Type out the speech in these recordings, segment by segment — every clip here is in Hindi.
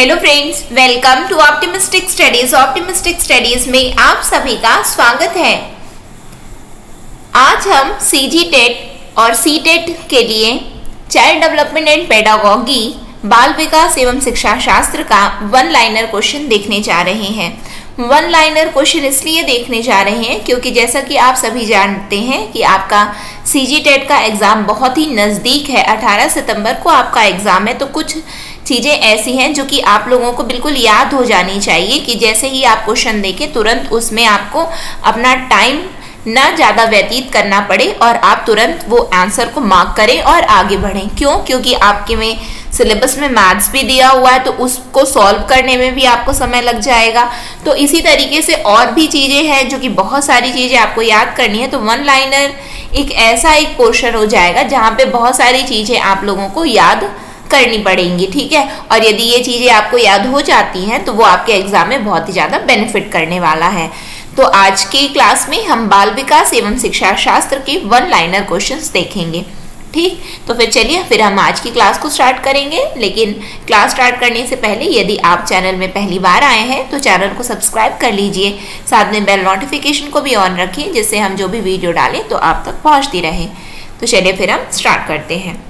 Hello friends welcome to optimistic studies optimistic studies में आप सभी का स्वागत है। आज हम सी जी टेट और सी टेट के लिए चाइल्ड डेवलपमेंट एंड पेडागॉगी बाल विकास एवं शिक्षा शास्त्र का वन लाइनर क्वेश्चन देखने जा रहे हैं। वन लाइनर क्वेश्चन इसलिए देखने जा रहे हैं क्योंकि जैसा कि आप सभी जानते हैं कि आपका सी जी टेट का एग्ज़ाम बहुत ही नज़दीक है। 18 सितंबर को आपका एग्ज़ाम है तो कुछ चीज़ें ऐसी हैं जो कि आप लोगों को बिल्कुल याद हो जानी चाहिए कि जैसे ही आप क्वेश्चन देखें, तुरंत उसमें आपको अपना टाइम ना ज़्यादा व्यतीत करना पड़े और आप तुरंत वो आंसर को मार्क करें और आगे बढ़ें। क्यों? क्योंकि आपके में सिलेबस में मैथ्स भी दिया हुआ है तो उसको सॉल्व करने में भी आपको समय लग जाएगा। तो इसी तरीके से और भी चीज़ें हैं जो कि बहुत सारी चीज़ें आपको याद करनी है तो वन लाइनर एक ऐसा एक पोर्शन हो जाएगा जहाँ पे बहुत सारी चीज़ें आप लोगों को याद करनी पड़ेंगी, ठीक है? और यदि ये चीज़ें आपको याद हो जाती हैं तो वो आपके एग्ज़ाम में बहुत ही ज़्यादा बेनिफिट करने वाला है। तो आज की क्लास में हम बाल विकास एवं शिक्षा शास्त्र के वन लाइनर क्वेश्चंस देखेंगे, ठीक? तो फिर चलिए, फिर हम आज की क्लास को स्टार्ट करेंगे। लेकिन क्लास स्टार्ट करने से पहले, यदि आप चैनल में पहली बार आए हैं तो चैनल को सब्सक्राइब कर लीजिए। साथ में बेल नोटिफिकेशन को भी ऑन रखिए जिससे हम जो भी वीडियो डालें तो आप तक पहुँचती रहे। तो चलिए, फिर हम स्टार्ट करते हैं।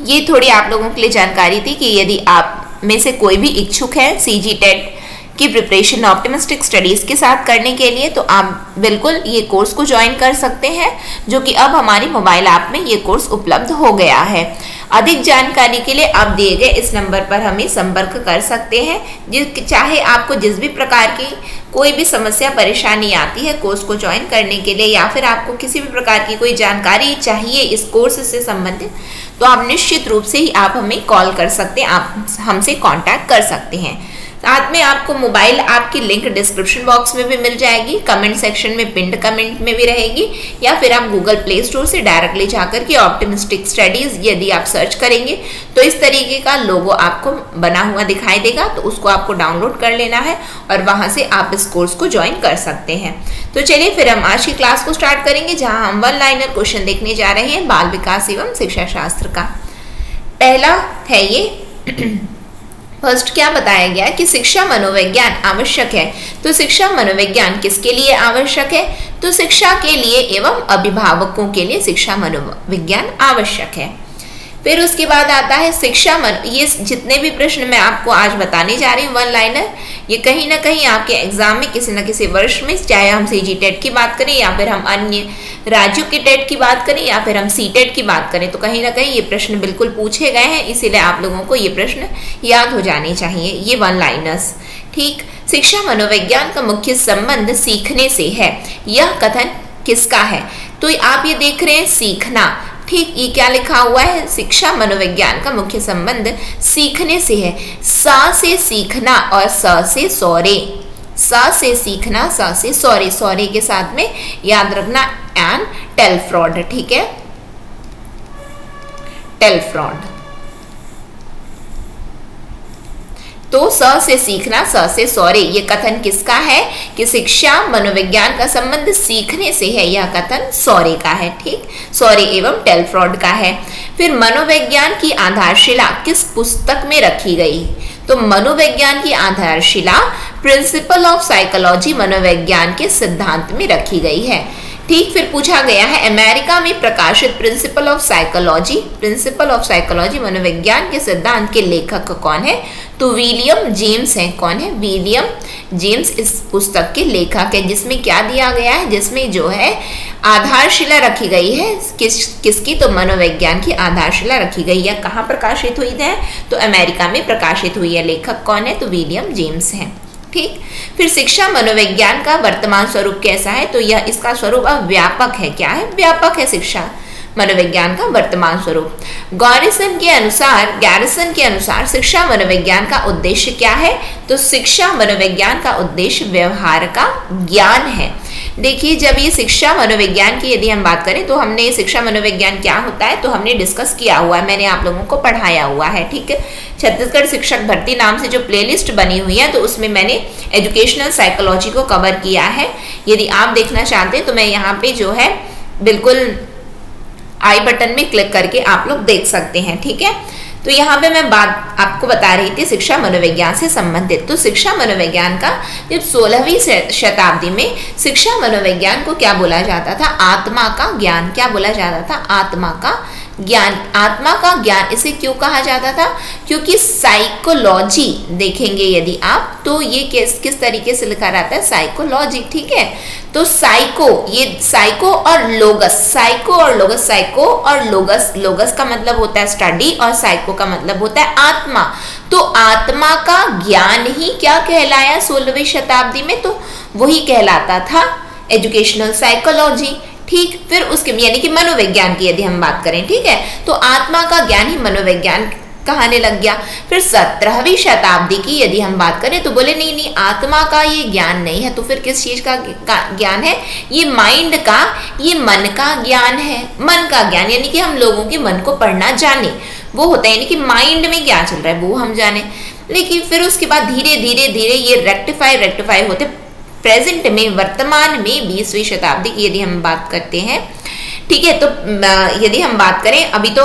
ये थोड़ी आप लोगों के लिए जानकारी थी कि यदि आप में से कोई भी इच्छुक है सी जी टेट की प्रिपरेशन ऑप्टिमिस्टिक स्टडीज़ के साथ करने के लिए तो आप बिल्कुल ये कोर्स को ज्वाइन कर सकते हैं, जो कि अब हमारी मोबाइल ऐप में ये कोर्स उपलब्ध हो गया है। अधिक जानकारी के लिए आप दिए गए इस नंबर पर हमें संपर्क कर सकते हैं। जिस चाहे आपको जिस भी प्रकार की कोई भी समस्या, परेशानी आती है, कोर्स को ज्वाइन करने के लिए या फिर आपको किसी भी प्रकार की कोई जानकारी चाहिए इस कोर्स से संबंधित तो आप निश्चित रूप से ही आप हमें कॉल कर सकते हैं। आप हमसे कॉन्टैक्ट कर सकते हैं। साथ में आपको मोबाइल ऐप की लिंक डिस्क्रिप्शन बॉक्स में भी मिल जाएगी कमेंट सेक्शन में पिंड कमेंट में भी रहेगी, या फिर आप गूगल प्ले स्टोर से डायरेक्टली जाकर के ऑप्टिमिस्टिक स्टडीज़ यदि आप सर्च करेंगे तो इस तरीके का लोगो आपको बना हुआ दिखाई देगा तो उसको आपको डाउनलोड कर लेना है और वहाँ से आप इस कोर्स को ज्वाइन कर सकते हैं। तो चलिए फिर हम आज की क्लास को स्टार्ट करेंगे, जहाँ हम वन लाइनर क्वेश्चन देखने जा रहे हैं, बाल विकास एवं शिक्षा शास्त्र का। पहला है ये फ़र्स्ट क्या बताया गया कि शिक्षा मनोविज्ञान आवश्यक है? तो शिक्षा मनोविज्ञान किसके लिए आवश्यक है? तो शिक्षा के लिए एवं अभिभावकों के लिए शिक्षा मनोविज्ञान आवश्यक है। फिर उसके बाद आता है शिक्षा मन। ये जितने भी प्रश्न मैं आपको आज बताने जा रही हूँ वन लाइनर ये कहीं ना कहीं आपके एग्ज़ाम में, किसी न किसी वर्ष में, चाहे हम सी जी टेट की बात करें या फिर हम अन्य राज्यों के टेट की बात करें या फिर हम सी टेट की बात करें तो कहीं ना कहीं ये प्रश्न बिल्कुल पूछे गए हैं, इसीलिए आप लोगों को ये प्रश्न याद हो जाने चाहिए, ये वन लाइनर्स ठीक? शिक्षा मनोविज्ञान का मुख्य संबंध सीखने से है। यह कथन किसका है? तो आप ये देख रहे हैं, सीखना। ठीक ये क्या लिखा हुआ है? शिक्षा मनोविज्ञान का मुख्य संबंध सीखने से है। सा से सीखना और स से सौरे। स से सीखना, स से सौरे। सौरे के साथ में याद रखना एन टेल फ्रॉड ठीक है? टेल फ्रॉड तो स से सीखना, स से सौरे, ये कथन किसका है? कि शिक्षा मनोविज्ञान का संबंध सीखने से है, यह कथन सौरे का है, ठीक? सौरे एवं टेलफ्रॉड का है। फिर मनोविज्ञान की आधारशिला किस पुस्तक में रखी गई? तो मनोविज्ञान की आधारशिला प्रिंसिपल ऑफ़ साइकोलॉजी मनोविज्ञान के सिद्धांत में रखी गई है। ठीक, फिर पूछा गया है, अमेरिका में प्रकाशित principle of psychology, principle of psychology मनोविज्ञान के सिद्धांत के लेखक कौन है? तो विलियम जेम्स हैं, कौन है? विलियम जेम्स इस पुस्तक के लेखक है, जिसमें क्या दिया गया है? जिसमें जो है, आधारशिला रखी गई है। किस, किसकी? तो मनोविज्ञान की आधारशिला रखी गई है। कहाँ प्रकाशित हुई है? तो अमेरिका में प्रकाशित हुई है। लेखक कौन है? तो विलियम जेम्स हैं। ठीक? फिर शिक्षा मनोविज्ञान का वर्तमान स्वरूप कैसा है? तो यह इसका स्वरूप अब व्यापक है। क्या है? व्यापक है शिक्षा। मनोविज्ञान का वर्तमान स्वरूप। गौरिसन के अनुसार, गैरिसन के अनुसार शिक्षा मनोविज्ञान का उद्देश्य क्या है? तो शिक्षा मनोविज्ञान का उद्देश्य व्यवहार का ज्ञान है। देखिए, जब ये शिक्षा मनोविज्ञान की यदि हम बात करें तो हमने शिक्षा मनोविज्ञान क्या होता है तो हमने डिस्कस किया हुआ है, मैंने आप लोगों को पढ़ाया हुआ है, ठीक है? छत्तीसगढ़ शिक्षक भर्ती नाम से जो प्लेलिस्ट बनी हुई है तो उसमें मैंने एजुकेशनल साइकोलॉजी को कवर किया है। यदि आप देखना चाहते हैं तो मैं यहाँ पे जो है, बिल्कुल आई बटन में क्लिक करके आप लोग देख सकते हैं, ठीक है? तो यहाँ पे मैं बात आपको बता रही थी शिक्षा मनोविज्ञान से संबंधित। तो शिक्षा मनोविज्ञान का जब सोलहवीं शताब्दी में शिक्षा मनोविज्ञान को क्या बोला जाता था? आत्मा का ज्ञान। क्या बोला जाता था? आत्मा का ज्ञान, आत्मा का ज्ञान, इसे क्यों कहा जाता था? क्योंकि साइकोलॉजी देखेंगे यदि आप तो ये किस किस तरीके से लिखा रहता है? साइकोलॉजी ठीक है? तो साइको ये साइको और लोगस साइको और लोगस साइको और लोगस लोगस का मतलब होता है स्टडी और साइको का मतलब होता है आत्मा। तो आत्मा का ज्ञान ही क्या कहलाया सोलहवीं शताब्दी में? तो वही कहलाता था एजुकेशनल साइकोलॉजी ठीक, फिर उसके, यानी कि मनोविज्ञान की यदि हम बात करें, ठीक है? तो आत्मा का ज्ञान ही मनोविज्ञान कहने लग गया। फिर सत्रहवीं शताब्दी की यदि हम बात करें तो बोले, नहीं नहीं, आत्मा का ये ज्ञान नहीं है। तो फिर किस चीज़ का ज्ञान है? ये माइंड का, ये मन का ज्ञान है। मन का ज्ञान, यानी कि हम लोगों के मन को पढ़ना जाने। वो होता है, यानी कि माइंड में क्या चल रहा है, वो हम जाने। लेकिन फिर उसके बाद धीरे धीरे धीरे ये रेक्टिफाई रेक्टिफाई होते प्रेजेंट में, वर्तमान में बीसवीं शताब्दी की यदि हम बात करते हैं, ठीक है तो यदि हम बात करें, अभी तो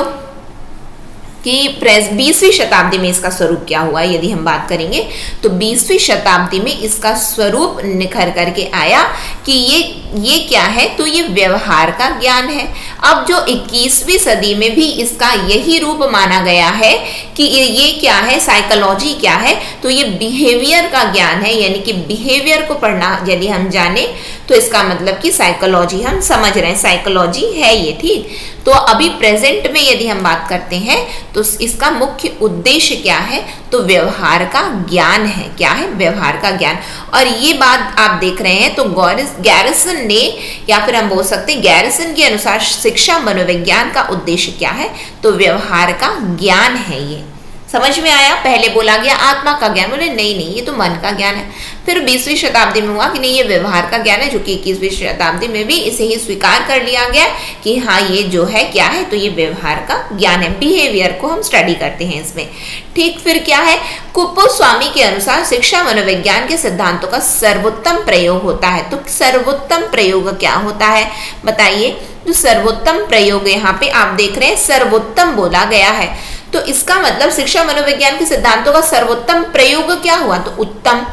कि प्रेस बीसवीं शताब्दी में इसका स्वरूप क्या हुआ, यदि हम बात करेंगे तो बीसवीं शताब्दी में इसका स्वरूप निखर करके आया कि ये ये क्या है तो ये व्यवहार का ज्ञान है। अब जो 21वीं सदी में भी इसका यही रूप माना गया है कि ये क्या है साइकोलॉजी क्या है तो ये बिहेवियर का ज्ञान है, यानी कि बिहेवियर को पढ़ना, यदि हम जाने तो इसका मतलब कि साइकोलॉजी हम समझ रहे हैं साइकोलॉजी है ये, ठीक? तो अभी प्रेजेंट में यदि हम बात करते हैं तो इसका मुख्य उद्देश्य क्या है? तो व्यवहार का ज्ञान है। क्या है? व्यवहार का ज्ञान। और ये बात आप देख रहे हैं तो गैरिसन ने, या फिर हम बोल सकते हैं, गैरिसन के अनुसार शिक्षा मनोविज्ञान का उद्देश्य क्या है? तो व्यवहार का ज्ञान है ये। समझ में आया? पहले बोला गया आत्मा का ज्ञान। बोले, नहीं नहीं, ये तो मन का ज्ञान है। फिर बीसवीं शताब्दी में हुआ कि नहीं, ये व्यवहार का ज्ञान है, जो कि इक्कीसवीं शताब्दी में भी इसे ही स्वीकार कर लिया गया कि हाँ ये जो है, क्या है? तो ये व्यवहार का ज्ञान है बिहेवियर को हम स्टडी करते हैं इसमें। ठीक फिर क्या है? कुप्पो स्वामी के अनुसार शिक्षा मनोविज्ञान के सिद्धांतों का सर्वोत्तम प्रयोग होता है। तो सर्वोत्तम प्रयोग क्या होता है? बताइए, जो सर्वोत्तम प्रयोग यहाँ पे आप देख रहे हैं, सर्वोत्तम बोला गया है। तो इसका मतलब शिक्षा मनोविज्ञान के सिद्धांतों का सर्वोत्तम प्रयोग क्या हुआ? तो उत्तम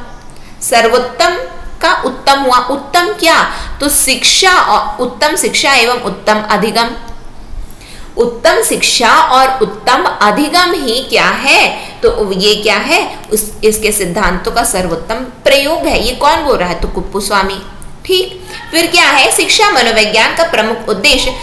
सर्वोत्तम का उत्तम हुआ। उत्तम क्या? तो शिक्षा और उत्तम शिक्षा एवं उत्तम अधिगम। उत्तम शिक्षा और उत्तम अधिगम ही क्या है? तो ये क्या है? उस, इसके सिद्धांतों का सर्वोत्तम प्रयोग है। ये कौन बोल रहा है? तो कुप्पू स्वामी। ठीक। फिर क्या है? शिक्षा मनोविज्ञान का प्रमुख उद्देश्य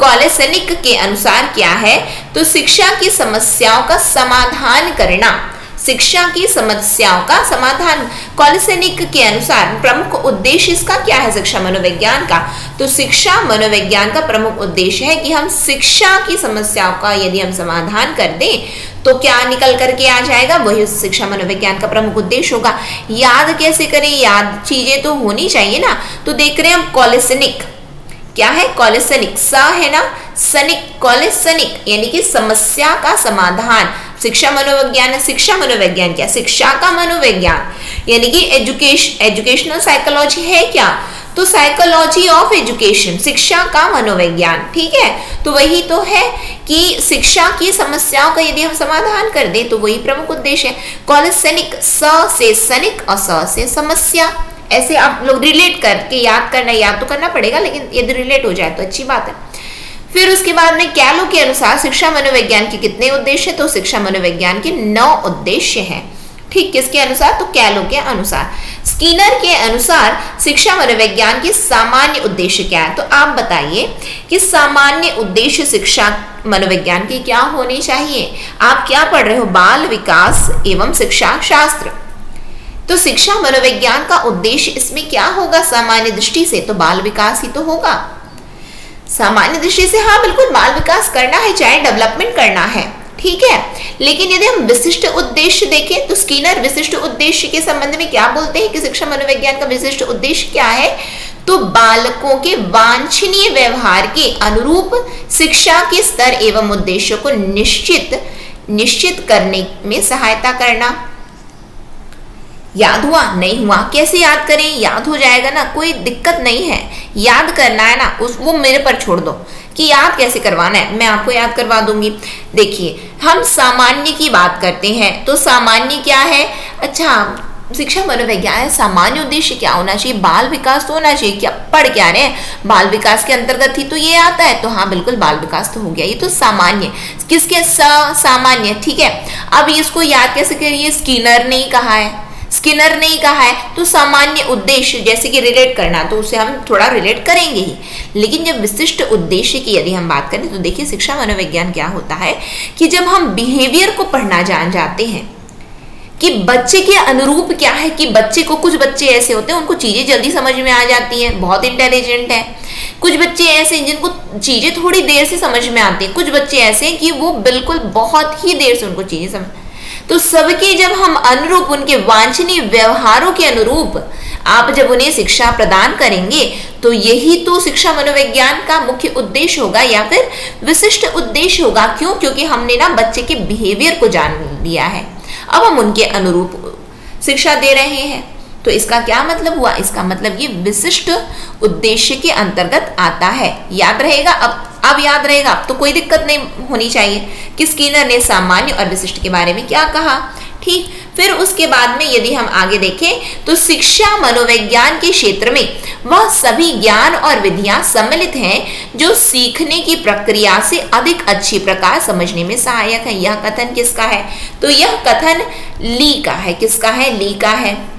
कॉलेसनिक के अनुसार क्या है? तो शिक्षा की समस्याओं का समाधान करना। शिक्षा की समस्याओं का समाधान कॉलेसनिक के अनुसार प्रमुख उद्देश्य इसका क्या है शिक्षा मनोविज्ञान का? तो शिक्षा मनोविज्ञान का प्रमुख उद्देश्य है कि हम शिक्षा की समस्याओं का यदि हम समाधान कर दें तो क्या निकल करके आ जाएगा? वही शिक्षा मनोविज्ञान का प्रमुख उद्देश्य होगा। याद कैसे करें? याद चीज़ें तो होनी चाहिए ना। तो देख रहे हैं हम कॉलेसनिक। क्या है? कॉलेसनिक स है ना? सनिक कॉलेसनिक यानी कि समस्या का समाधान. शिक्षा मनोविज्ञान शिक्षा मनोविज्ञान क्या? शिक्षा का मनोविज्ञान. यानी कि एजुकेशन एजुकेशनल साइकोलॉजी है क्या? तो साइकोलॉजी ऑफ़ एजुकेशन शिक्षा का मनोविज्ञान. ठीक है? तो वही तो है कि शिक्षा की समस्याओं का यदि हम समाधान कर दें तो वही प्रमुख उद्देश्य है। कॉलेसनिक स से सनिक और स से समस्या. ऐसे आप लोग रिलेट करके याद करना, याद तो करना पड़ेगा, लेकिन यदि रिलेट हो जाए तो अच्छी बात है। फिर उसके बाद में कैलो के अनुसार शिक्षा मनोविज्ञान के कितने उद्देश्य तो शिक्षा मनोविज्ञान के नौ उद्देश्य हैं। ठीक, किसके अनुसार? तो कैलो के अनुसार। स्कीनर के अनुसार शिक्षा मनोविज्ञान के सामान्य उद्देश्य क्या है? तो आप बताइए कि सामान्य उद्देश्य शिक्षा मनोविज्ञान की क्या होनी चाहिए? आप क्या पढ़ रहे हो? बाल विकास एवं शिक्षा शास्त्र। तो शिक्षा मनोविज्ञान का उद्देश्य इसमें क्या होगा? सामान्य दृष्टि से तो बाल विकास ही तो होगा। सामान्य दृष्टि से हाँ बिल्कुल बाल विकास करना है, चाहे डेवलपमेंट करना है, ठीक है? लेकिन यदि हम विशिष्ट उद्देश्य देखें तो स्कीनर विशिष्ट उद्देश्य के संबंध में क्या बोलते हैं कि शिक्षा मनोविज्ञान का विशिष्ट उद्देश्य क्या है? तो बालकों के वांछनीय व्यवहार के अनुरूप शिक्षा के स्तर एवं उद्देश्यों को निश्चित निश्चित करने में सहायता करना। याद हुआ? नहीं हुआ। कैसे याद करें? याद हो जाएगा ना। कोई दिक्कत नहीं है। याद करना है ना, उस, वो मेरे पर छोड़ दो कि याद कैसे करवाना है। मैं आपको याद करवा दूँगी। देखिए, हम सामान्य की बात करते हैं। तो सामान्य क्या है? अच्छा शिक्षा मनोविज्ञान सामान्य उद्देश्य क्या होना चाहिए? बाल विकास तो होना चाहिए। क्या पढ़ क्या रहे हैं? बाल विकास के अंतर्गत ही तो ये आता है। तो हाँ बिल्कुल, बाल विकास तो हो गया। ये तो सामान्य। किसके सामान्य? ठीक है। अब इसको याद कैसे करिए? स्किनर ने कहा है। स्किनर ने ही कहा है तो सामान्य उद्देश्य जैसे कि रिलेट करना तो उसे हम थोड़ा रिलेट करेंगे ही। लेकिन जब विशिष्ट उद्देश्य की यदि हम बात करें तो देखिए शिक्षा मनोविज्ञान क्या होता है कि जब हम बिहेवियर को पढ़ना जान जाते हैं, कि बच्चे के अनुरूप क्या है, कि बच्चे को कुछ बच्चे ऐसे होते हैं, उनको चीज़ें जल्दी समझ में आ जाती हैं, बहुत इंटेलिजेंट है। कुछ बच्चे ऐसे हैं जिनको चीज़ें थोड़ी देर से समझ में आती हैं, कुछ बच्चे ऐसे हैं कि वो बिल्कुल बहुत ही देर से उनको चीज़ें समझ तो सबके जब हम अनुरूप उनके वांछनीय व्यवहारों के अनुरूप आप जब उन्हें शिक्षा प्रदान करेंगे तो यही तो शिक्षा मनोविज्ञान का मुख्य उद्देश्य होगा या फिर विशिष्ट उद्देश्य होगा? क्यों? क्योंकि हमने ना बच्चे के बिहेवियर को जान लिया है। अब हम उनके अनुरूप शिक्षा दे रहे हैं। तो इसका क्या मतलब हुआ? इसका मतलब ये विशिष्ट उद्देश्य के अंतर्गत आता है। याद रहेगा? अब अब याद रहेगा। अब तो कोई दिक्कत नहीं होनी चाहिए। कि स्कीनर ने सामान्य और विशिष्ट के बारे में क्या कहा? ठीक। फिर उसके बाद में यदि हम आगे देखें तो शिक्षा मनोविज्ञान के क्षेत्र में वह सभी ज्ञान और विधियाँ सम्मिलित हैं, जो सीखने की प्रक्रिया से अधिक अच्छी प्रकार समझने में सहायक है। यह कथन किसका है? तो यह कथन ली का है। किसका है? ली का है।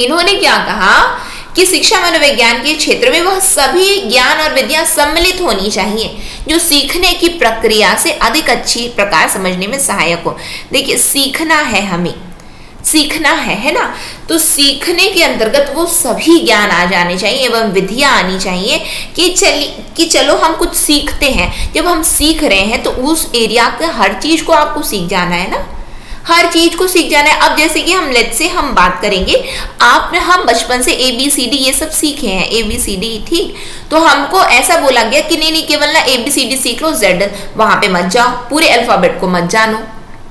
इन्होंने क्या कहा कि शिक्षा मनोविज्ञान के क्षेत्र में वह सभी ज्ञान और विद्या सम्मिलित होनी चाहिए, जो सीखने की प्रक्रिया से अधिक अच्छी प्रकार समझने में सहायक हो। देखिए, सीखना है हमें। सीखना है है ना? तो सीखने के अंतर्गत वो सभी ज्ञान आ जाने चाहिए एवं विधियाँ आनी चाहिए कि चली, कि चलो हम कुछ सीखते हैं। जब हम सीख रहे हैं तो उस एरिया के हर चीज़ को आपको सीख जाना है ना? हर चीज़ को सीख जाना है। अब जैसे कि हम लेट से हम बात करेंगे, आपने, हम बचपन से ए बी सी डी ये सब सीखे हैं। ए बी सी डी ठीक? तो हमको ऐसा बोला गया कि नहीं नहीं, केवल ना ए बी सी डी सीख लो जेड वहाँ पे मत जाओ। पूरे अल्फ़ाबेट को मत जानो।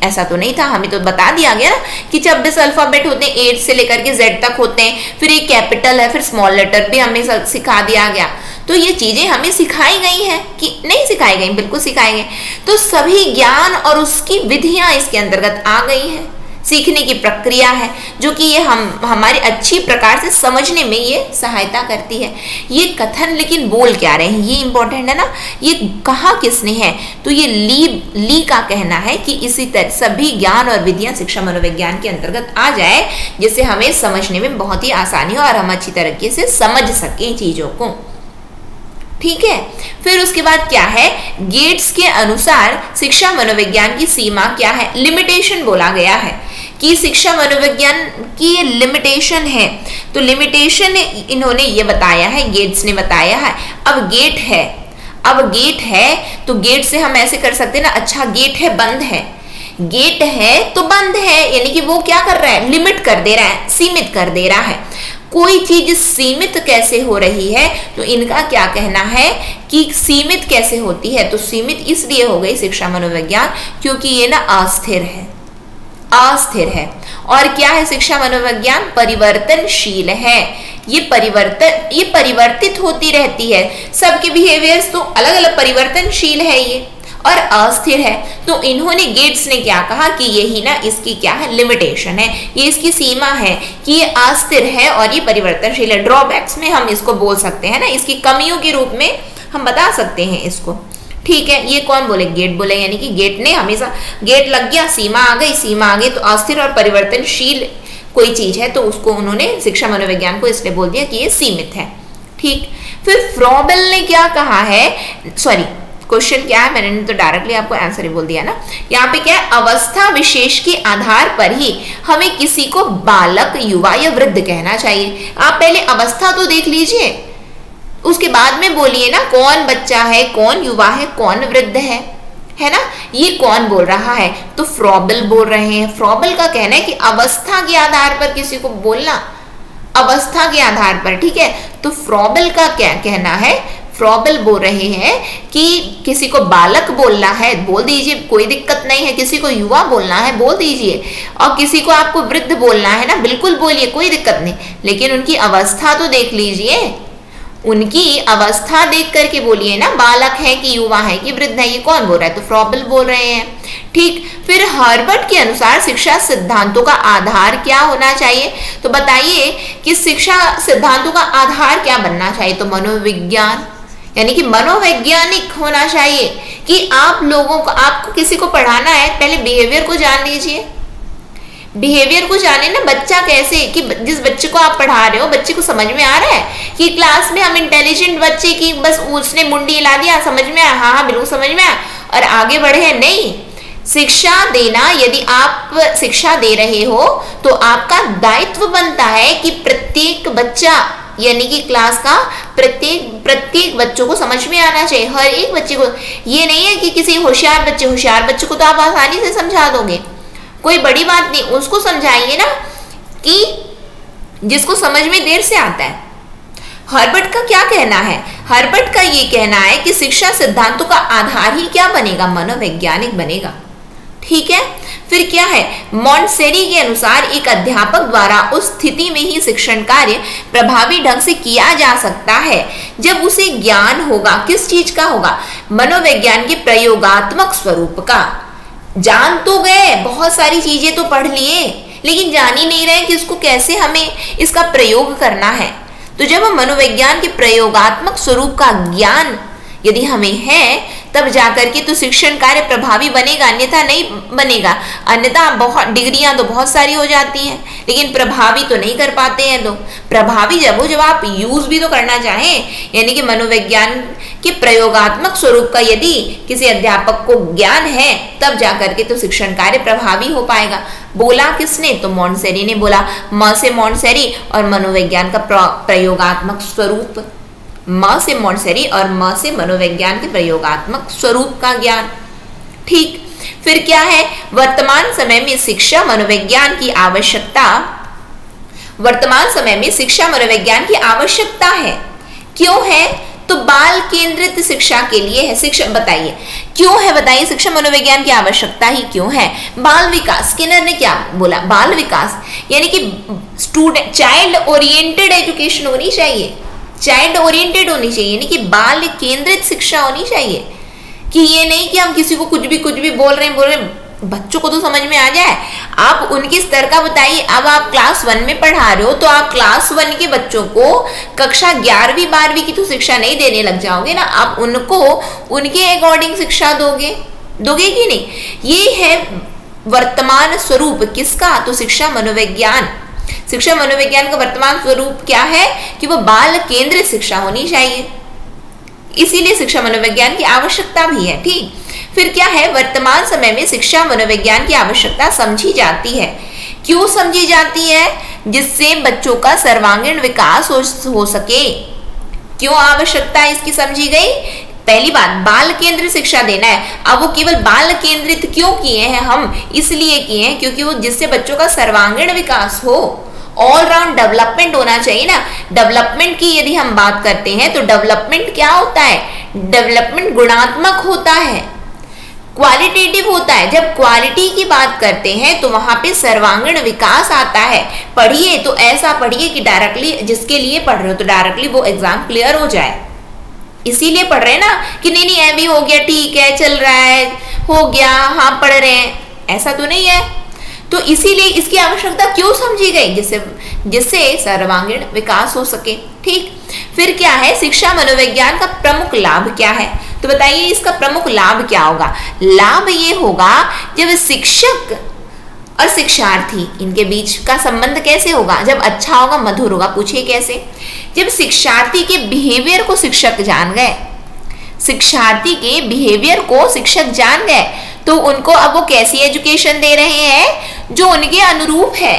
ऐसा तो नहीं था। हमें तो बता दिया गया ना कि छब्बीस अल्फ़ाबेट होते हैं एट से लेकर के जेड तक होते हैं, फिर एक कैपिटल है, फिर स्मॉल लेटर भी हमें सिखा दिया गया। तो ये चीज़ें हमें सिखाई गई हैं कि नहीं सिखाई गई, बिल्कुल सिखाई गई। तो सभी ज्ञान और उसकी विधियाँ इसके अंतर्गत आ गई हैं। सीखने की प्रक्रिया है, जो कि ये हम, हमारे अच्छी प्रकार से समझने में ये सहायता करती है। ये कथन लेकिन बोल क्या रहे हैं? ये इंपॉर्टेंट है ना? ये कहा किसने है? तो ये ली ली का कहना है कि इसी तरह सभी ज्ञान और विधियाँ शिक्षा मनोविज्ञान के अंतर्गत आ जाए, जिससे हमें समझने में बहुत ही आसानी हो और हम अच्छी तरीके से समझ सकें चीज़ों को। ठीक है? फिर उसके बाद क्या है? गेट्स के अनुसार शिक्षा मनोविज्ञान की सीमा क्या है? लिमिटेशन बोला गया है कि शिक्षा मनोविज्ञान की लिमिटेशन है। तो लिमिटेशन इन्होंने ये बताया है गेट्स ने बताया है। अब गेट है। अब गेट है तो गेट से हम ऐसे कर सकते हैं ना अच्छा गेट है, बंद है। गेट है तो बंद है, यानी कि वो क्या कर रहा है? लिमिट कर दे रहा है, सीमित कर दे रहा है। कोई चीज़ सीमित कैसे हो रही है? तो इनका क्या कहना है कि सीमित कैसे होती है? तो सीमित इसलिए हो गई शिक्षा मनोविज्ञान क्योंकि ये ना अस्थिर है। अस्थिर है। और क्या है शिक्षा मनोविज्ञान? परिवर्तनशील है। ये परिवर्तन, ये परिवर्तित होती रहती है। सबके बिहेवियर्स तो अलग अलग परिवर्तनशील है ये। और अस्थिर है। तो इन्होंने गेट्स ने क्या कहा कि यही ना इसकी क्या है? लिमिटेशन है। ये इसकी सीमा है कि ये अस्थिर है और ये परिवर्तनशील है। ड्रॉबैक्स में हम इसको बोल सकते हैं ना। इसकी कमियों के रूप में हम बता सकते हैं इसको। ठीक है, ये कौन बोले? गेट बोले, यानी कि गेट ने हमेशा। गेट लग गया, सीमा आ गई, सीमा आ गई तो अस्थिर और परिवर्तनशील कोई चीज़ है तो उसको उन्होंने शिक्षा मनोविज्ञान को इसलिए बोल दिया कि ये सीमित है। ठीक, फिर फ्रॉबेल ने क्या कहा है? सॉरी क्वेश्चन क्या है, मैंने तो डायरेक्टली आपको आंसर ही बोल दिया ना। यहाँ पे क्या है, अवस्था विशेष के आधार पर ही हमें किसी को बालक, युवा या वृद्ध कहना चाहिए। आप पहले अवस्था तो देख लीजिए, उसके बाद में बोलिए ना, कौन बच्चा है, कौन युवा है, कौन वृद्ध है है ना? ये कौन बोल रहा है? तो फ्रॉबल बोल रहे हैं। फ्रॉबल का कहना है कि अवस्था के आधार पर किसी को बोलना, अवस्था के आधार पर, ठीक है? तो फ्रॉबल का क्या कहना है? फ्रॉबल बोल रहे हैं कि किसी को बालक बोलना है, बोल दीजिए, कोई दिक्कत नहीं है, किसी को युवा बोलना है, बोल दीजिए। और किसी को आपको वृद्ध बोलना है ना, बिल्कुल बोलिए, कोई दिक्कत नहीं। लेकिन उनकी अवस्था तो देख लीजिए। उनकी अवस्था देख करके बोलिए ना, बालक है कि युवा है कि वृद्ध है, ये कौन बोल रहा है? तो फ्रॉबल बोल रहे हैं। ठीक, फिर हर्बर्ट के अनुसार शिक्षा सिद्धांतों का आधार क्या होना चाहिए? तो बताइए कि शिक्षा सिद्धांतों का आधार क्या बनना चाहिए? तो मनोविज्ञान यानी कि मनोवैज्ञानिक होना चाहिए कि आप लोगों को, आपको किसी को पढ़ाना है, पहले बिहेवियर को जान लीजिए। बिहेवियर को जाने ना बच्चा कैसे, कि जिस बच्चे को आप पढ़ा रहे हो, बच्चे को समझ में आ रहा है कि क्लास में हम इंटेलिजेंट बच्चे की बस उसने मुंडी हिला दिया, समझ में आया हाँ हाँ बिल्कुल समझ में आया, और आगे बढ़े नहीं। शिक्षा देना, यदि आप शिक्षा दे रहे हो तो आपका दायित्व बनता है कि प्रत्येक बच्चा यानी कि क्लास का प्रत्येक प्रत्येक बच्चों को समझ में आना चाहिए, हर एक बच्चे को। ये नहीं है कि किसी होशियार बच्चे होशियार बच्चे को तो आप आसानी से समझा दोगे। कोई बड़ी बात नहीं, उसको समझाइए ना कि जिसको समझ में देर से आता है। हर्बर्ट का क्या कहना है? हर्बर्ट का ये कहना है कि शिक्षा सिद्धांतों का आधार ही क्या बनेगा? मनोवैज्ञानिक बनेगा। ठीक है? फिर क्या है? मॉन्टसेरी के अनुसार एक अध्यापक द्वारा उस स्थिति में ही शिक्षण कार्य प्रभावी ढंग से किया जा सकता है। जब उसे ज्ञान होगा, किस चीज़ का होगा? मनोविज्ञान के प्रयोगात्मक स्वरूप का। जान तो गए, बहुत सारी चीज़ें तो पढ़ लिए, लेकिन जान ही नहीं रहे कि इसको कैसे हमें इसका प्रयोग करना है। तो जब हम मनोविज्ञान के प्रयोगात्मक स्वरूप का ज्ञान यदि हमें है तब जाकर के तो शिक्षण कार्य प्रभावी बनेगा, अन्यथा नहीं बनेगा। अन्यथा बहुत डिग्रियाँ तो बहुत सारी हो जाती हैं, लेकिन प्रभावी तो नहीं कर पाते हैं लोग। प्रभावी जब हो, जब आप यूज़ भी तो करना चाहें, यानी कि मनोविज्ञान के प्रयोगात्मक स्वरूप का यदि किसी अध्यापक को ज्ञान है, तब जाकर के तो शिक्षण कार्य प्रभावी हो पाएगा। बोला किसने? तो मॉन्सेरी ने बोला, म से मॉन्सेरी और मनोविज्ञान का प्रयोगात्मक स्वरूप। म से मॉन्सेरी और म से मनोविज्ञान के प्रयोगात्मक स्वरूप का ज्ञान। ठीक, फिर क्या है? वर्तमान समय में शिक्षा मनोविज्ञान की आवश्यकता। वर्तमान समय में शिक्षा मनोविज्ञान की आवश्यकता है। क्यों है? तो बाल केंद्रित शिक्षा के लिए है। शिक्षा, बताइए, क्यों है? बताइए, शिक्षा मनोविज्ञान की आवश्यकता ही क्यों है? बाल विकास स्किनर ने क्या बोला? बाल विकास, यानी कि स्टूडेंट चाइल्ड ओरिएंटेड एजुकेशन होनी चाहिए। चाइल्ड ओरिएंटेड होनी चाहिए, यानी कि बाल केंद्रित शिक्षा होनी चाहिए। कि ये नहीं कि हम किसी को कुछ भी कुछ भी बोल रहे हैं, बोल रहे हैं, बच्चों को तो समझ में आ जाए। आप उनके स्तर का बताइए। अब आप क्लास वन में पढ़ा रहे हो तो आप क्लास वन के बच्चों को कक्षा ग्यारहवीं, बारहवीं की तो शिक्षा नहीं देने लग जाओगे ना? आप उनको उनके अकॉर्डिंग शिक्षा दोगे? दोगे कि नहीं? ये है वर्तमान स्वरूप। किसका? तो शिक्षा मनोविज्ञान। शिक्षा मनोविज्ञान का वर्तमान स्वरूप क्या है कि वो बाल केंद्रित शिक्षा होनी चाहिए। इसीलिए शिक्षा मनोविज्ञान की आवश्यकता भी है ठीक। फिर क्या है? वर्तमान समय में शिक्षा मनोविज्ञान की आवश्यकता समझी जाती है। क्यों समझी जाती है? जिससे बच्चों का सर्वांगीण विकास हो, हो सके। क्यों आवश्यकता इसकी समझी गई? पहली बात बाल केंद्रित शिक्षा देना है। अब वो केवल बाल केंद्रित क्यों किए हैं? हम इसलिए किए हैं क्योंकि वो जिससे बच्चों का सर्वांगीण विकास हो ऑलराउंड डेवलपमेंट होना चाहिए ना। डेवलपमेंट की यदि हम बात करते हैं तो डेवलपमेंट क्या होता है? डेवलपमेंट गुणात्मक होता है। क्वालिटेटिव होता है। जब क्वालिटी की बात करते हैं तो वहाँ पे सर्वांगीण विकास आता है। पढ़िए तो ऐसा पढ़िए कि डायरेक्टली जिसके लिए पढ़ रहे हो तो डायरेक्टली वो एग्ज़ाम क्लियर हो जाए। इसीलिए पढ़ रहे हैं ना कि नहीं नहीं भी हो गया, ठीक है, चल रहा है, हो गया हाँ पढ़ रहे हैं। ऐसा तो नहीं है। तो इसीलिए इसकी आवश्यकता क्यों समझी गई? जिससे जिससे सर्वांगीण विकास हो सके, ठीक? फिर क्या है? शिक्षा मनोविज्ञान का प्रमुख लाभ क्या है? तो बताइए इसका प्रमुख लाभ क्या होगा? लाभ ये होगा, जब शिक्षक और शिक्षार्थी, इनके बीच का संबंध कैसे होगा? जब अच्छा होगा, मधुर होगा, पूछिए कैसे? जब शिक्षार्थी के बिहेवियर को शिक्षक जान गए, शिक्षार्थी के बिहेवियर को शिक्षक जान गए तो उनको अब वो कैसी एजुकेशन दे रहे हैं जो उनके अनुरूप है?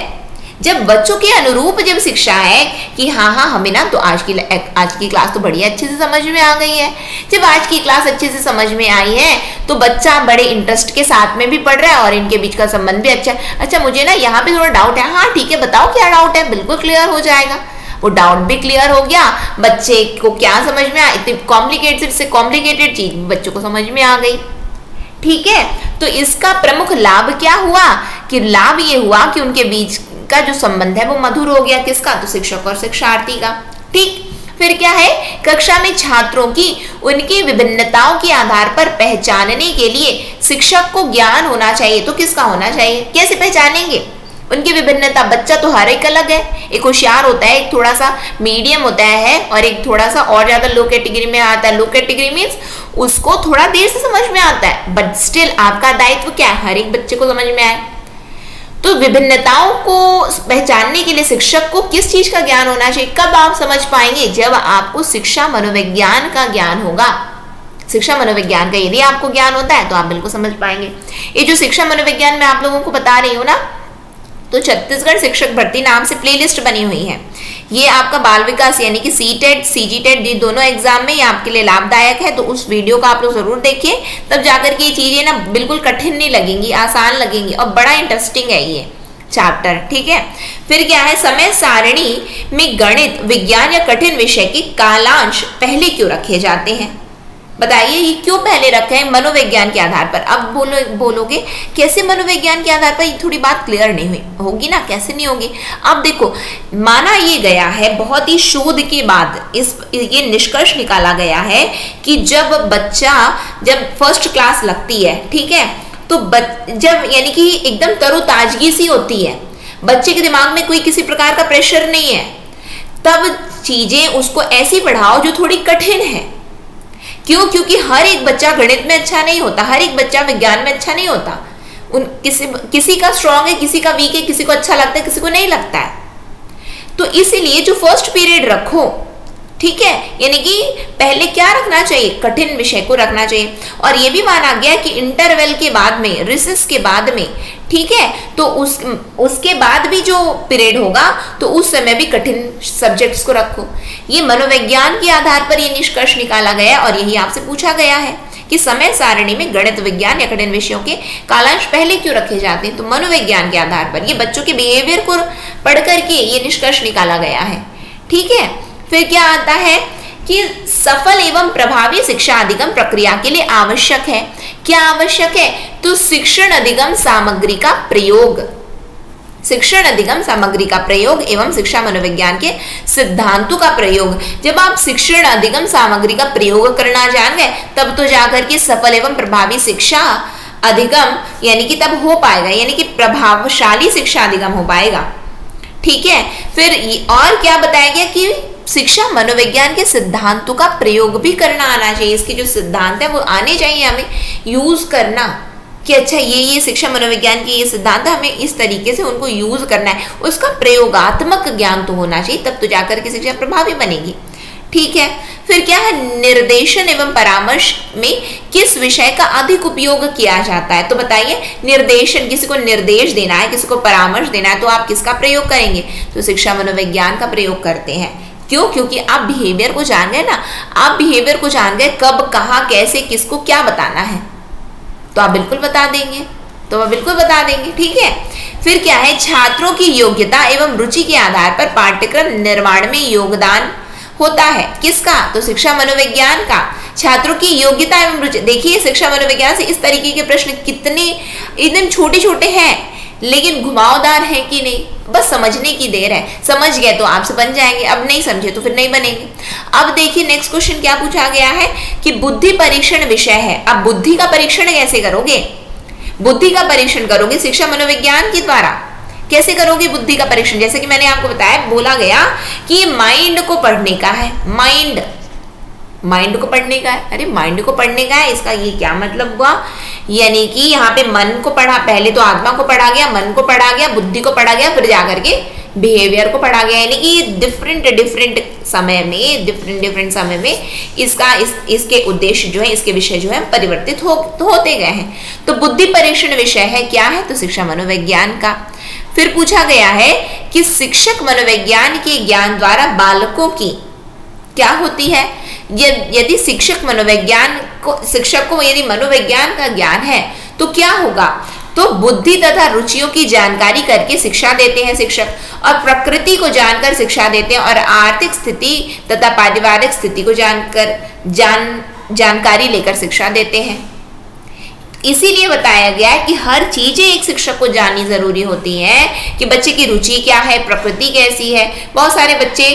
जब बच्चों के अनुरूप जब शिक्षा है कि हाँ हाँ हमें ना तो आज की आज की क्लास तो बढ़िया अच्छे से समझ में आ गई है। जब आज की क्लास अच्छे से समझ में आई है तो बच्चा बड़े इंटरेस्ट के साथ में भी पढ़ रहा है और इनके बीच का संबंध भी अच्छा अच्छा मुझे ना यहाँ पे थोड़ा डाउट है। हाँ ठीक है, बताओ क्या डाउट है? बिल्कुल क्लियर हो जाएगा। वो डाउट भी क्लियर हो गया। बच्चे को क्या समझ में आ इतनी कॉम्प्लिकेटेड से कॉम्प्लिकेटेड चीज़ बच्चों को समझ में आ गई। ठीक है? तो इसका प्रमुख लाभ क्या हुआ? कि लाभ ये हुआ कि उनके बीच का जो संबंध है वो मधुर हो गया किसका? तो शिक्षक और शिक्षार्थी का। ठीक? फिर क्या है? कक्षा में छात्रों की, उनकी विभिन्नताओं के आधार पर पहचानने के लिए शिक्षक को ज्ञान होना चाहिए। तो किसका होना चाहिए? कैसे पहचानेंगे? उनकी विभिन्नता, बच्चा तो हर एक अलग है। एक होशियार होता है, एक थोड़ा सा मीडियम होता है और एक थोड़ा सा और ज़्यादा लो कैटेगरी में आता है। लो कैटेगरी मीन्स उसको थोड़ा देर से समझ में आता है। बट स्टिल आपका दायित्व क्या है? हर एक बच्चे को समझ में आए। तो विभिन्नताओं को पहचानने के लिए शिक्षक को किस चीज़ का ज्ञान होना चाहिए? कब आप समझ पाएँगे? जब आपको शिक्षा मनोविज्ञान का ज्ञान होगा। शिक्षा मनोविज्ञान का यदि आपको ज्ञान होता है तो आप बिल्कुल समझ पाएँगे। ये जो शिक्षा मनोविज्ञान में आप लोगों को बता रही हूँ ना तो छत्तीसगढ़ शिक्षक भर्ती नाम से प्लेलिस्ट बनी हुई है। ये आपका बाल विकास यानी कि सी टेट सी जी टेट ये दोनों एग्ज़ाम में ये आपके लिए लाभदायक है तो उस वीडियो को आप लोग ज़रूर देखिए। तब जाकर के ये चीज़ें ना बिल्कुल कठिन नहीं लगेंगी, आसान लगेंगी और बड़ा इंटरेस्टिंग है ये चैप्टर ठीक है? फिर क्या है? समय सारणी में गणित, विज्ञान या कठिन विषय के कालांश पहले क्यों रखे जाते हैं? बताइए, ये क्यों पहले रखे हैं मनोविज्ञान के आधार पर? अब बोलो, बोलोगे, कैसे मनोविज्ञान के आधार पर? ये थोड़ी बात क्लियर नहीं हुई। होगी ना? कैसे नहीं होगी? अब देखो, माना ये गया है, बहुत ही शोध के बाद इस, ये निष्कर्ष निकाला गया है कि जब बच्चा, जब फ़र्स्ट क्लास लगती है, ठीक है? तो जब यानी कि एकदम तरोताजगी सी होती है। बच्चे के दिमाग में कोई किसी प्रकार का प्रेशर नहीं है। तब चीज़ें उसको ऐसी पढ़ाओ जो थोड़ी कठिन है। क्यों? क्योंकि हर एक बच्चा गणित में अच्छा नहीं होता, हर एक बच्चा विज्ञान में अच्छा नहीं होता। उन किसी किसी का स्ट्रांग है, किसी का वीक है, किसी को अच्छा लगता है, किसी को नहीं लगता है। तो इसीलिए जो फ़र्स्ट पीरियड रखो ठीक है? यानी कि पहले क्या रखना चाहिए? कठिन विषय को रखना चाहिए। और ये भी माना गया कि इंटरवेल के बाद में रिसेस के बाद में, ठीक है? तो उस, उसके बाद भी जो पीरियड होगा तो उस समय भी कठिन सब्जेक्ट्स को रखो। ये मनोविज्ञान के आधार पर ये निष्कर्ष निकाला गया और यही आपसे पूछा गया है कि समय सारणी में गणित विज्ञान या कठिन विषयों के कालांश पहले क्यों रखे जाते हैं? तो मनोविज्ञान के आधार पर, ये बच्चों के बिहेवियर को पढ़ करके ये निष्कर्ष निकाला गया है। ठीक है? फिर क्या आता है कि सफल एवं प्रभावी शिक्षा अधिगम प्रक्रिया के लिए आवश्यक है। क्या आवश्यक है? तो शिक्षण अधिगम सामग्री का प्रयोग। शिक्षण अधिगम सामग्री का प्रयोग एवं शिक्षा मनोविज्ञान के सिद्धांतों का प्रयोग। जब आप शिक्षण अधिगम सामग्री का प्रयोग करना जान गए तब तो जाकर के सफल एवं प्रभावी शिक्षा अधिगम, यानी कि तब हो पाएगा, यानी कि प्रभावशाली शिक्षा अधिगम हो पाएगा। ठीक है? फिर और क्या बताया गया कि शिक्षा मनोविज्ञान के सिद्धांतों का प्रयोग भी करना आना चाहिए। इसके जो सिद्धांत है, वो आने चाहिए हमें यूज़ करना कि अच्छा ये ये शिक्षा मनोविज्ञान के ये सिद्धांत हमें इस तरीके से उनको यूज़ करना है। उसका प्रयोगात्मक ज्ञान तो होना चाहिए, तब तो जाकर के शिक्षा प्रभावी बनेगी। ठीक है? फिर क्या है? निर्देशन एवं परामर्श में किस विषय का अधिक उपयोग किया जाता है? तो बताइए, निर्देशन, किसी को निर्देश देना है, किसी को परामर्श देना है तो आप किसका प्रयोग करेंगे? तो शिक्षा मनोविज्ञान का प्रयोग करते हैं। क्यों? क्योंकि आप बिहेवियर को जान गए ना। आप बिहेवियर को जान गए, कब, कहा, कैसे, किसको, क्या बताना है। तो आप बिल्कुल बता देंगे। तो आप बिल्कुल बता देंगे, ठीक है? फिर क्या है? छात्रों की योग्यता एवं रुचि के आधार पर पाठ्यक्रम निर्माण में योगदान होता है। किसका? तो शिक्षा मनोविज्ञान का। छात्रों की योग्यता एवं रुचि देखिए, शिक्षा मनोविज्ञान से इस तरीके के प्रश्न कितने एकदम छोटे छोटे हैं। लेकिन घुमावदार है कि नहीं? बस समझने की देर है। समझ गए तो आपसे बन जाएँगे। अब नहीं समझे तो फिर नहीं बनेंगे। अब देखिए नेक्स्ट क्वेश्चन क्या पूछा गया है कि बुद्धि परीक्षण विषय है। अब बुद्धि का परीक्षण कैसे करोगे? बुद्धि का परीक्षण करोगे शिक्षा मनोविज्ञान के द्वारा। कैसे करोगे बुद्धि का परीक्षण? जैसे कि मैंने आपको बताया, बोला गया कि माइंड को पढ़ने का है। माइंड माइंड को पढ़ने का है। अरे माइंड को पढ़ने का है? इसका ये क्या मतलब हुआ? यानी कि यहाँ पे मन को पढ़ा, पहले तो आत्मा को पढ़ा गया, मन को पढ़ा गया, बुद्धि को पढ़ा गया, फिर जाकर के बिहेवियर को पढ़ा गया। यानी कि डिफरेंट डिफरेंट समय में डिफरेंट डिफरेंट समय में इसका, इस, इसके उद्देश्य जो है, इसके विषय जो है, परिवर्तित हो तो होते गए हैं। तो बुद्धि परीक्षण विषय है, क्या है? तो शिक्षा मनोविज्ञान का। फिर पूछा गया है कि शिक्षक मनोविज्ञान के ज्ञान द्वारा बालकों की क्या होती है? यदि शिक्षक मनोविज्ञान को, शिक्षक को यदि मनोविज्ञान का ज्ञान है तो क्या होगा? तो बुद्धि तथा रुचियों की जानकारी करके शिक्षा देते हैं शिक्षक, और प्रकृति को जानकर शिक्षा देते हैं, और आर्थिक स्थिति तथा पारिवारिक स्थिति को जानकर, जान, जानकारी लेकर शिक्षा देते हैं। इसीलिए बताया गया है कि हर चीज़ें एक शिक्षक को जाननी ज़रूरी होती है कि बच्चे की रुचि क्या है, प्रकृति कैसी है। बहुत सारे बच्चे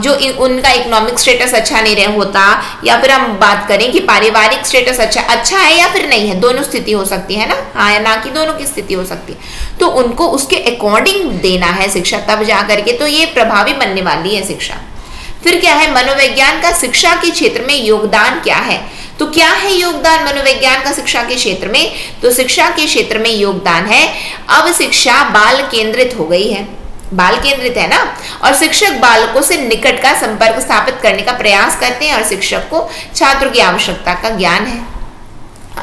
जो उनका इकोनॉमिक स्टेटस अच्छा नहीं रहे होता, या फिर हम बात करें कि पारिवारिक स्टेटस अच्छा अच्छा है या फिर नहीं है, दोनों स्थिति हो सकती है ना? हाँ या ना कि दोनों की स्थिति हो सकती है। तो उनको उसके अकॉर्डिंग देना है शिक्षा, तब जा करके तो ये प्रभावी बनने वाली है शिक्षा। फिर क्या है, मनोविज्ञान का शिक्षा के क्षेत्र में योगदान क्या है? तो क्या है योगदान मनोविज्ञान का शिक्षा के क्षेत्र में? तो शिक्षा के क्षेत्र में योगदान है। अब शिक्षा बाल केंद्रित हो गई है। बाल केंद्रित है ना? और शिक्षक बालकों से निकट का संपर्क स्थापित करने का प्रयास करते हैं और शिक्षक को छात्रों की आवश्यकता का ज्ञान है।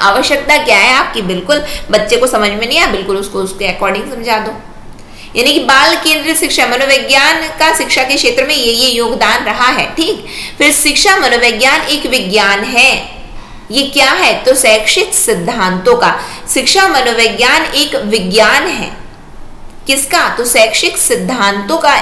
आवश्यकता क्या है आपकी? बिल्कुल बच्चे को समझ में नहीं आया, बिल्कुल उसको, उसके अकॉर्डिंग समझा दो। यानी कि बाल केंद्रित शिक्षा, मनोविज्ञान का शिक्षा के क्षेत्र में ये ये योगदान रहा है, ठीक? फिर शिक्षा, मनोविज्ञान एक विज्ञान है। ये क्या है? तो शैक्षिक सिद्धांतों का। शिक्षा मनोविज्ञान एक विज्ञान है। किसका? तो शैक्षिक सिद्धांतों का।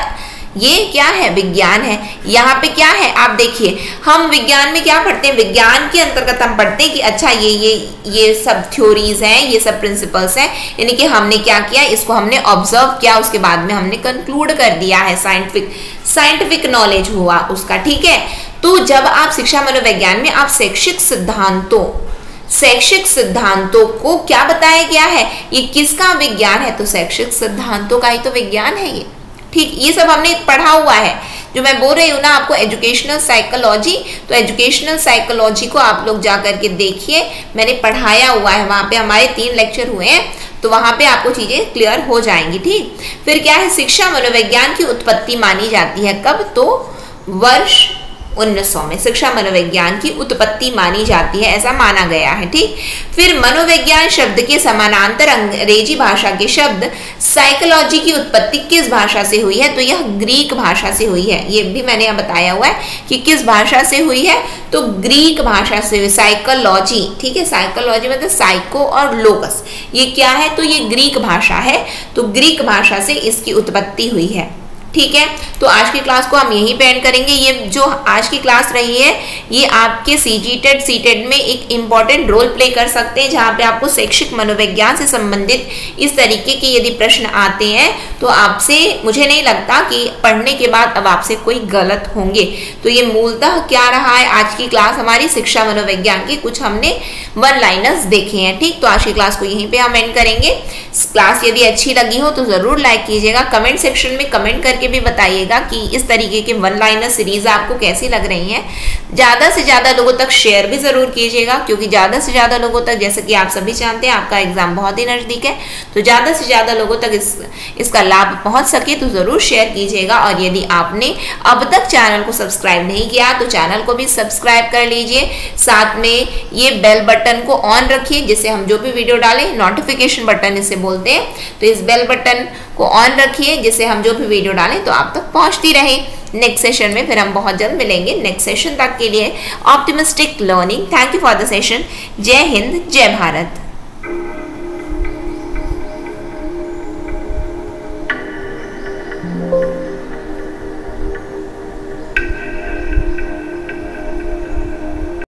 ये क्या है? विज्ञान है। यहाँ पे क्या है? आप देखिए, हम विज्ञान में क्या पढ़ते हैं? विज्ञान के अंतर्गत हम पढ़ते हैं कि अच्छा ये ये ये सब थ्योरीज हैं, ये सब प्रिंसिपल्स हैं। यानी कि हमने क्या किया? इसको हमने ऑब्ज़र्व किया, उसके बाद में हमने कंक्लूड कर दिया है साइंटिफिक साइंटिफिक नॉलेज हुआ उसका। ठीक है? तो जब आप शिक्षा मनोविज्ञान में, आप शैक्षिक सिद्धांतों शैक्षिक सिद्धांतों को क्या बताया गया है? ये किसका विज्ञान है? तो शैक्षिक सिद्धांतों का ही तो विज्ञान है ये। ठीक, ये सब हमने पढ़ा हुआ है। जो मैं बोल रही हूँ ना, आपको एजुकेशनल साइकोलॉजी तो एजुकेशनल साइकोलॉजी को आप लोग जा करके देखिए। मैंने पढ़ाया हुआ है, वहाँ पे हमारे तीन लेक्चर हुए हैं तो वहाँ पे आपको चीज़ें क्लियर हो जाएँगी, ठीक? फिर क्या है? शिक्षा मनोविज्ञान की उत्पत्ति मानी जाती है कब? तो वर्ष 1900 में शिक्षा मनोविज्ञान की उत्पत्ति मानी जाती है, ऐसा माना गया है, ठीक? फिर मनोविज्ञान शब्द के समानांतर अंग्रेज़ी भाषा के शब्द साइकोलॉजी की उत्पत्ति किस भाषा से हुई है? तो यह ग्रीक भाषा से हुई है। ये भी मैंने यहाँ बताया हुआ है कि किस भाषा से हुई है? तो ग्रीक भाषा से हुई साइकोलॉजी ठीक है? साइकोलॉजी मतलब साइको और लोकस ये क्या है? तो ये ग्रीक भाषा है। तो ग्रीक भाषा से इसकी उत्पत्ति हुई है। ठीक है? तो आज की क्लास को हम यहीं पे एंड करेंगे। ये जो आज की क्लास रही है, ये आपके सी जी टेड सी टेड में एक इंपॉर्टेंट रोल प्ले कर सकते हैं, जहाँ पे आपको शैक्षिक मनोविज्ञान से संबंधित इस तरीके के यदि प्रश्न आते हैं तो आपसे मुझे नहीं लगता कि पढ़ने के बाद अब आपसे कोई गलत होंगे। तो ये मूलतः क्या रहा है? आज की क्लास हमारी शिक्षा मनोविज्ञान की कुछ हमने वन लाइनर्स देखे हैं, ठीक? तो आज की क्लास को यहीं पर हम एंड करेंगे। क्लास यदि अच्छी लगी हो तो ज़रूर लाइक कीजिएगा। कमेंट सेक्शन में कमेंट करके भी बताइएगा कि इस तरीके के वन लाइनर सीरीज़ आपको कैसी लग रही हैं। ज़्यादा से ज़्यादा लोगों तक शेयर भी ज़रूर कीजिएगा, क्योंकि ज़्यादा से ज़्यादा लोगों तक, जैसे कि आप सभी जानते हैं, आपका एग्ज़ाम बहुत ही नज़दीक है तो ज़्यादा से ज़्यादा लोगों तक इस, इसका लाभ पहुँच सके तो ज़रूर शेयर कीजिएगा। और यदि आपने अब तक चैनल को सब्सक्राइब नहीं किया तो चैनल को भी सब्सक्राइब कर लीजिए। साथ में ये बेल बटन को ऑन रखिए, जिससे हम जो भी वीडियो डालें नोटिफिकेशन बटन इसे बोलते हैं। तो इस बेल बटन को ऑन रखिए, जिससे हम जो भी वीडियो डालें तो आप तक तो पहुँचती रहे। नेक्स्ट सेशन में फिर हम बहुत जल्द मिलेंगे। नेक्स्ट सेशन तक के लिए optimistic learning thank you for the session जय हिंद जय भारत